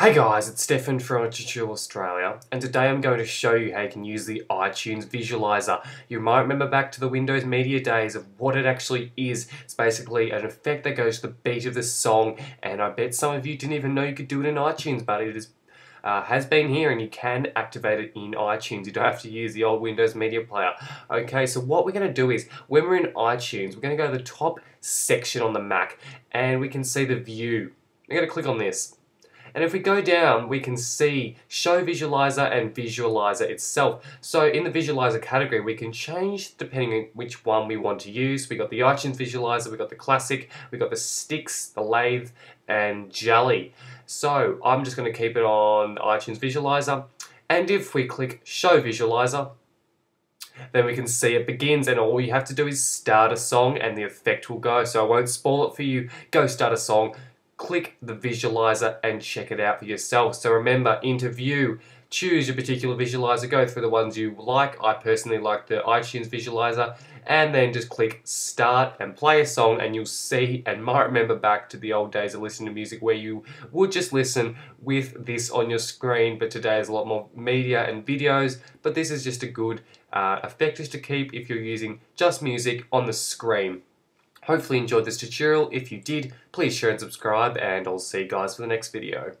Hey guys, it's Stefan from Tutorial Australia, and today I'm going to show you how you can use the iTunes Visualizer. You might remember back to the Windows Media days of what it actually is. It's basically an effect that goes to the beat of the song, and I bet some of you didn't even know you could do it in iTunes, but it is uh, has been here and you can activate it in iTunes. You don't have to use the old Windows Media Player. Okay, so what we're going to do is when we're in iTunes, we're going to go to the top section on the Mac and we can see the view. We're going to click on this. And if we go down, we can see Show Visualizer and Visualizer itself. So in the Visualizer category, we can change depending on which one we want to use. We got the iTunes Visualizer, we got the Classic, we got the Sticks, the Lathe, and Jelly. So I'm just going to keep it on iTunes Visualizer. And if we click Show Visualizer, then we can see it begins and all you have to do is start a song and the effect will go. So I won't spoil it for you. Go start a song, click the visualizer and check it out for yourself. So remember, interview, choose your particular visualizer, go through the ones you like. I personally like the iTunes visualizer and then just click start and play a song and you'll see and might remember back to the old days of listening to music where you would just listen with this on your screen but today there's a lot more media and videos but this is just a good uh, effect just to keep if you're using just music on the screen. Hopefully enjoyed this tutorial. If you did, please share and subscribe and I'll see you guys for the next video.